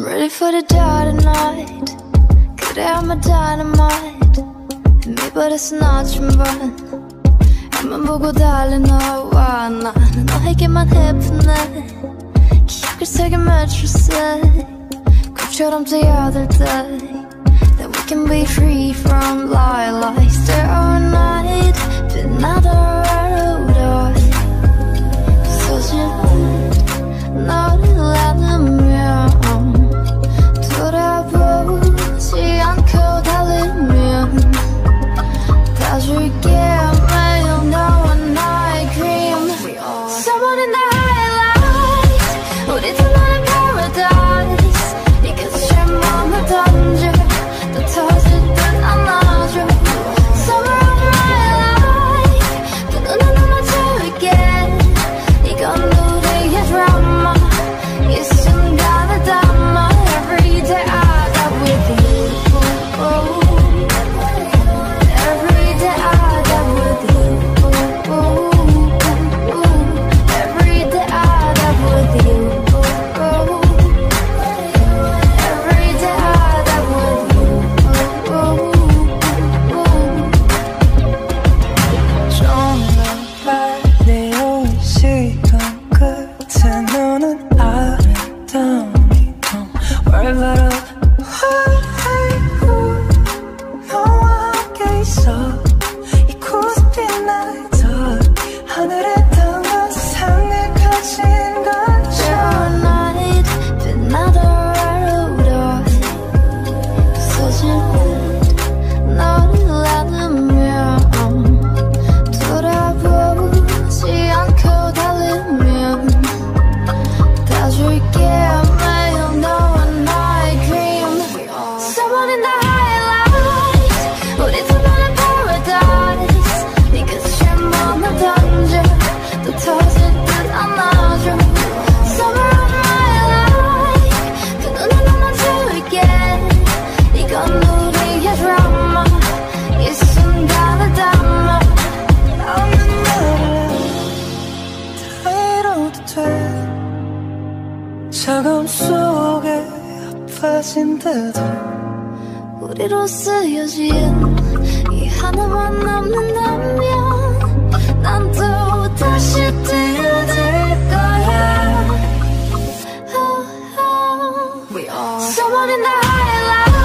I'm ready for the dark tonight. Could have my dynamite. And me but it's not from run. I'm a bogo darling, no one. 너 너에게만 해프네. Could show them the other day. That we can be free from lies. There are night. her 차감 속에 아파진데도 우리로 쓰여진 이 하나만 남는다면 난 또 다시 뛰어들 거야. Oh, oh. We are. Someone in the high life?